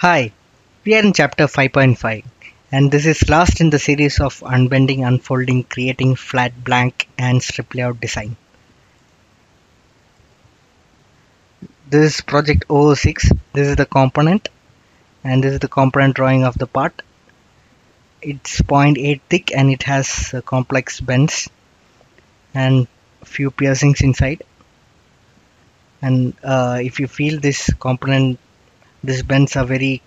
Hi, we are in chapter 5.5 and this is last in the series of unbending, unfolding, creating flat blank and strip layout design. This is project 006, this is the component and this is the component drawing of the part. It's 0.8 thick and it has uh, complex bends and few piercings inside and uh, if you feel this component these bends are very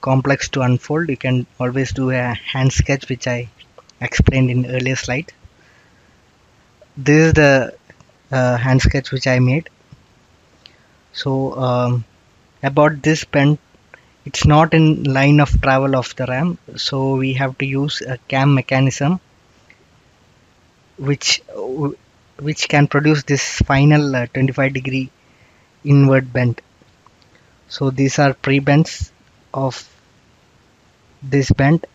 complex to unfold. You can always do a hand sketch which I explained in earlier slide. This is the uh, hand sketch which I made. So um, about this bend it's not in line of travel of the ram. So we have to use a cam mechanism which which can produce this final uh, 25 degree inward bend so these are pre-bends of this bend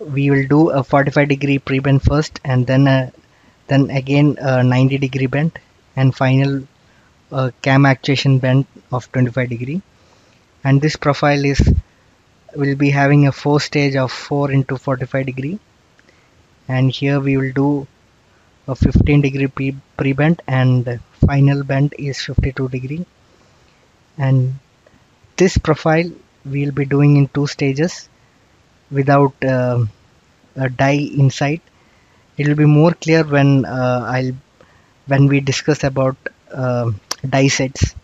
we will do a 45 degree pre-bend first and then a, then again a 90 degree bend and final uh, cam actuation bend of 25 degree. And this profile is will be having a four stage of 4 into 45 degree. And here we will do a 15 degree pre-bend and final bend is 52 degree and this profile we'll be doing in two stages without uh, a die inside. It will be more clear when uh, I'll when we discuss about uh, die sets.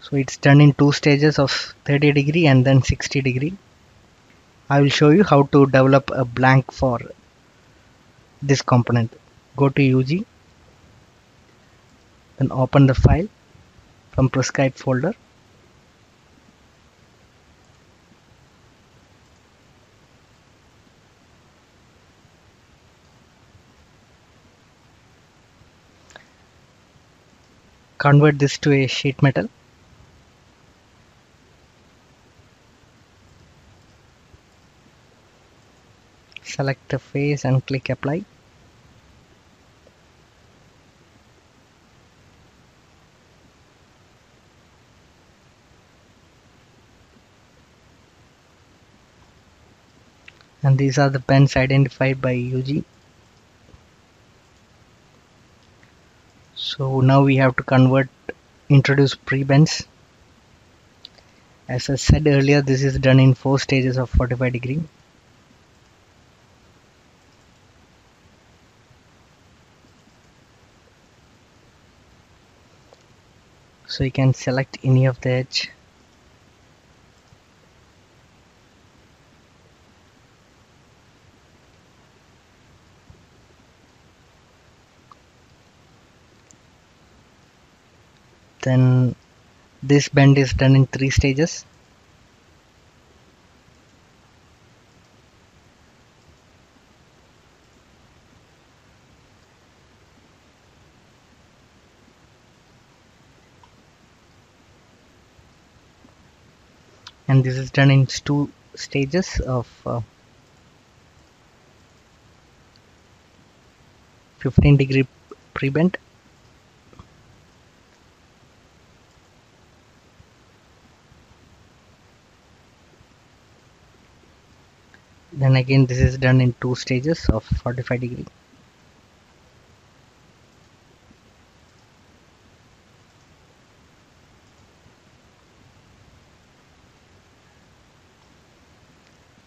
So it's done in two stages of 30 degree and then 60 degree. I will show you how to develop a blank for this component. Go to UG then open the file from prescribed folder. Convert this to a sheet metal. Select the face and click apply and these are the bends identified by UG so now we have to convert introduce pre-bends. As I said earlier this is done in four stages of 45 degree. So you can select any of the edge then this bend is done in three stages. And this is done in two stages of uh, 15 degree pre-bend then again this is done in two stages of 45 degree.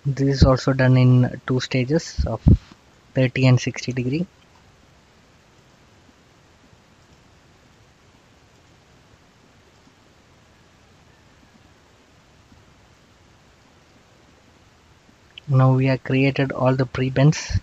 This is also done in two stages of 30 and 60 degree now we have created all the pre-bends